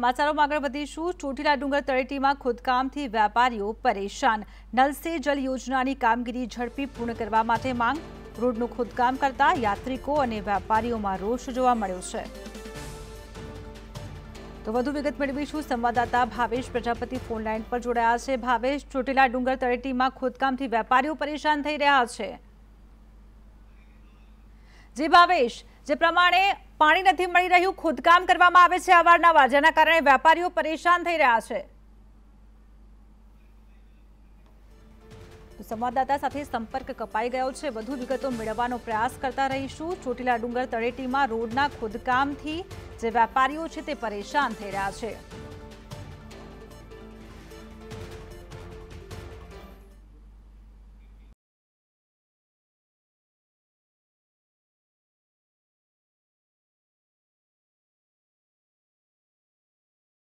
સમાચારોમાં આગળ વધીશું ચોટીલા ડુંગર તળેટીમાં ખોદકામથી વેપારીઓ પરેશાન. નલ સે જલ યોજનાની કામગીરી ઝડપી પૂર્ણ કરવા માટે માંગ. રોડનું ખોદકામ કરતા યાત્રિકો અને વેપારીઓમાં રોષ જોવા મળ્યો છે. તો વધુ વિગત મેળવીશું. સંવાદદાતા ભાવેશ પ્રજાપતિ ફોન લાઇન પર જોડાયા છે. ભાવેશ, ચોટીલા ડુંગર તળેટીમાં ખોદકામથી વેપારીઓ પરેશાન થઈ રહ્યા છે. જી ભાવેશ, જે પ્રમાણે પાણી નથી મળી રહ્યું, ખોદકામ કરવામાં આવે છે અવારનવાર, જેના કારણે વેપારીઓ પરેશાન થઈ રહ્યા છે. સંવાદદાતા સાથે સંપર્ક કપાઈ ગયો છે. વધુ વિગતો મેળવવાનો પ્રયાસ કરતા રહીશું. ચોટીલા ડુંગર તળેટીમાં રોડના ખોદકામથી જે વેપારીઓ છે તે પરેશાન થઈ રહ્યા છે.